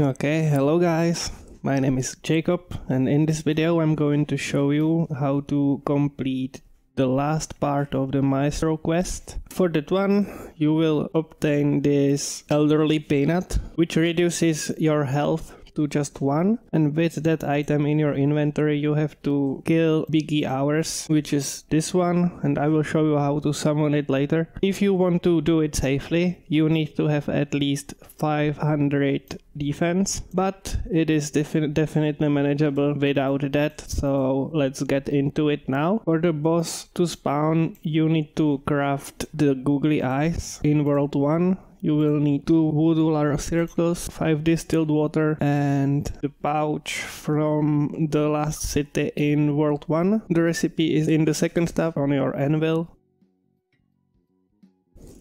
Okay, hello guys. My name is Jacob and in this video I'm going to show you how to complete the last part of the Maestro quest. For that one you will obtain this Elderly Peanut which reduces your health to just one. And with that item in your inventory you have to kill Biggie Hours which is this one. And I will show you how to summon it later. If you want to do it safely you need to have at least 500 defense. But it is defi definitely manageable without that. So let's get into it now. For the boss to spawn you need to craft the googly eyes in world 1 you will need two voodoo larva circles, five distilled water, and the pouch from the last city in World 1. The recipe is in the second step on your anvil.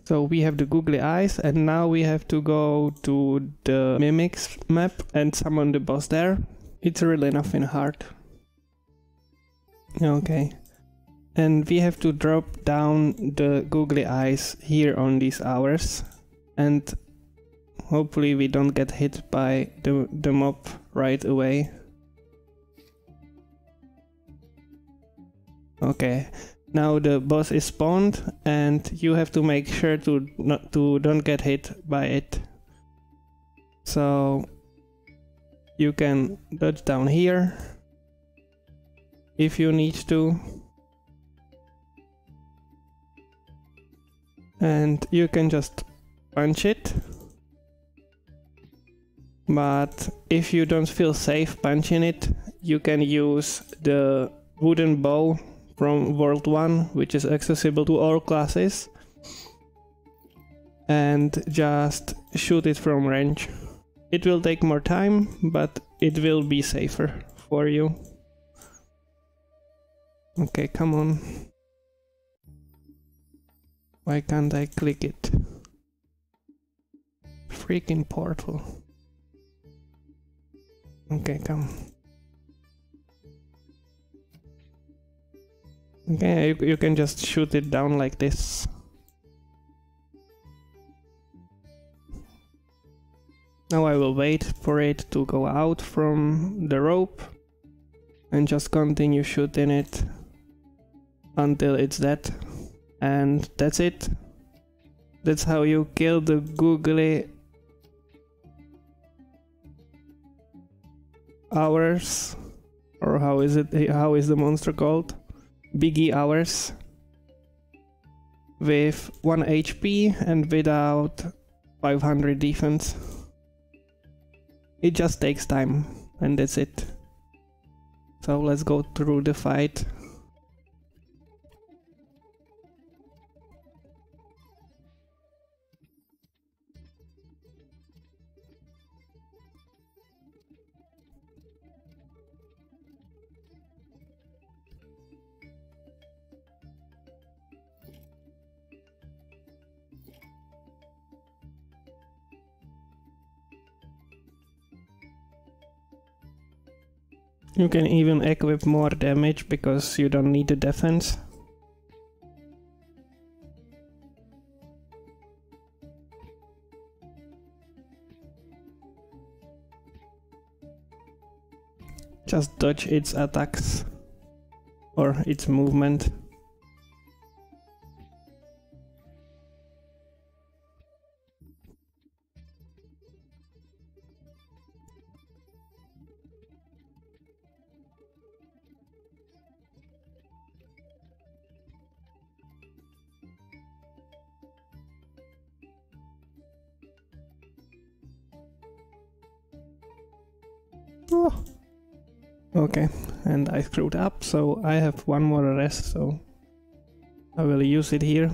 So we have the googly eyes and now we have to go to the mimics map and summon the boss there. It's really nothing hard. Okay. And we have to drop down the googly eyes here on these hours and hopefully we don't get hit by the, the mob right away. Okay, now the boss is spawned and you have to make sure to not to don't get hit by it. So you can dodge down here if you need to. And you can just punch it. But if you don't feel safe punching it, you can use the wooden bow from World 1, which is accessible to all classes, and just shoot it from range. It will take more time, but it will be safer for you. Okay, come on. Why can't I click it? Freaking portal. Okay, come. Okay, you, you can just shoot it down like this. Now I will wait for it to go out from the rope and just continue shooting it until it's dead. And that's it. That's how you kill the googly hours or how is it how is the monster called? Biggie hours with 1 HP and without 500 defense. It just takes time and that's it. So let's go through the fight You can even equip more damage because you don't need the defense. Just dodge its attacks or its movement. Oh. Okay, and I screwed up, so I have one more rest, so I will use it here.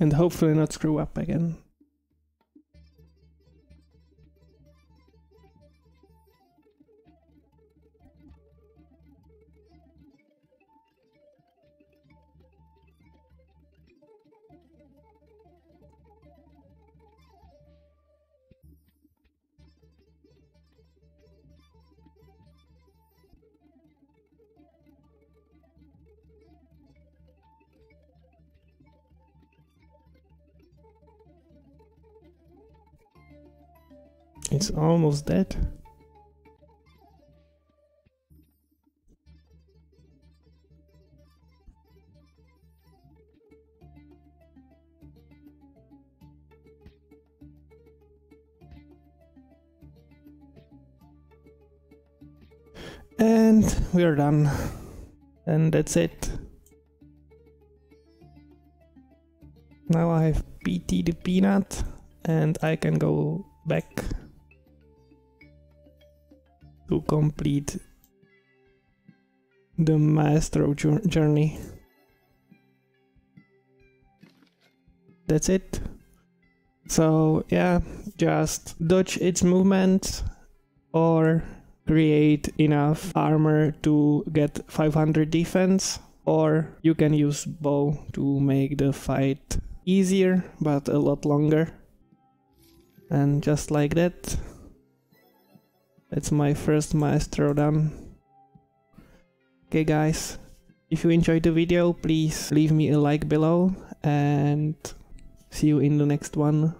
And hopefully not screw up again. It's almost dead. And we are done. And that's it. Now I have PT the peanut and I can go back complete the maestro journey. That's it. So yeah, just dodge its movement or create enough armor to get 500 defense or you can use bow to make the fight easier but a lot longer and just like that that's my first maestro done. Okay guys. If you enjoyed the video please leave me a like below and see you in the next one